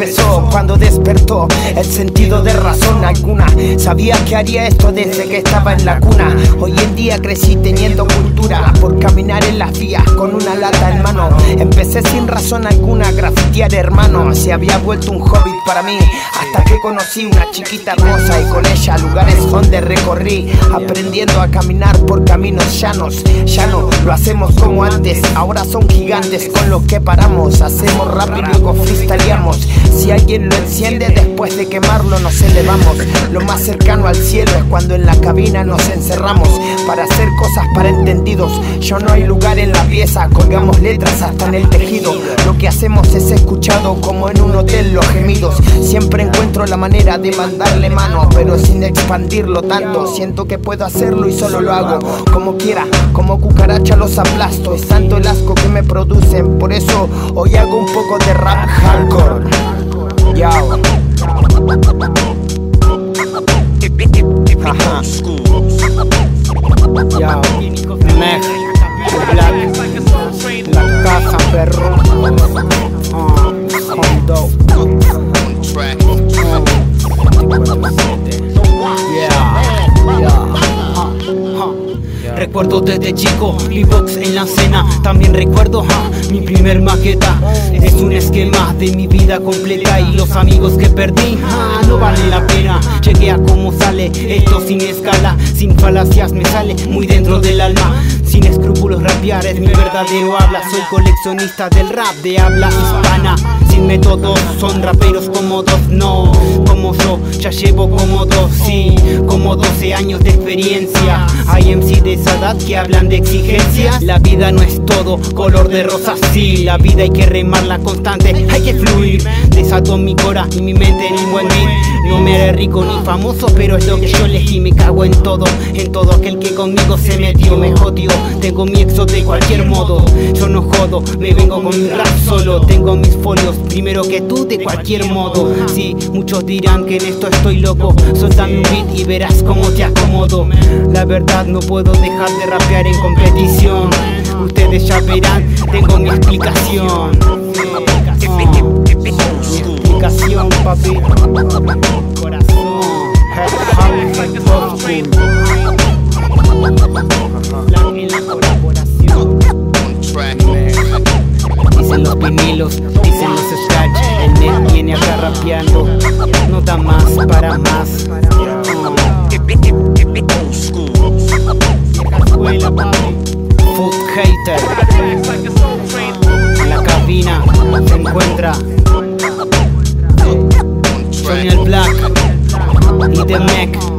Empezó cuando despertó el sentido de razón alguna. Sabía que haría esto desde que estaba en la cuna. Hoy en día crecí teniendo cultura por caminar en las vías con una lata en mano. Empecé sin razón alguna a grafitear hermano. Se había vuelto un hobbit para mí hasta que conocí una chiquita hermosa y con ella lugares donde recorrí aprendiendo a caminar por caminos llanos. Ya lo hacemos como antes, ahora son gigantes con los que paramos. Hacemos rápido y. Si alguien lo enciende después de quemarlo nos elevamos. Lo más cercano al cielo es cuando en la cabina nos encerramos para hacer cosas para entendidos. Yo no hay lugar en la pieza, colgamos letras hasta en el tejido. Lo que hacemos es escuchado como en un hotel los gemidos. Siempre encuentro la manera de mandarle mano, pero sin expandirlo tanto. Siento que puedo hacerlo y solo lo hago como quiera, como cucaracha los aplasto. Es tanto el asco que me producen, por eso hoy hago un poco de rap hardcore. Ajá. Yao. Recuerdo desde chico mi box en la cena. También recuerdo mi primer maqueta. Es un esquema de mi vida completa Y los amigos que perdí no valen la pena. Llegué a cómo sale esto sin escala. Sin falacias me sale muy dentro del alma. Sin escrúpulos rapear es mi verdadero habla. Soy coleccionista del rap de habla hispana. Sin métodos, son raperos cómodos No, ya llevo como dos Sí, como 12 años de experiencia. Hay MC de esa edad que hablan de exigencia. La vida no es todo color de rosa Sí, la vida hay que remarla constante Hay que fluir. Desato mi cora y mi mente en un buen beat Rico ni famoso Pero es lo que yo elegí Me cago en todo En todo aquel que conmigo se metió Me jodió tengo mi exo de cualquier modo, yo no jodo, me vengo con mi rap solo. Tengo mis folios primero que tú de cualquier modo. Sí, muchos dirán que en esto estoy loco. Soltame un beat y verás cómo te acomodo. La verdad, no puedo dejar de rapear en competición. Ustedes ya verán, tengo mi explicación. mi explicación, papi. Dicen los scratch. El net viene acá rapeando. No da más para más. Food hater. En la cabina se encuentra. Johnny el Black y The Mech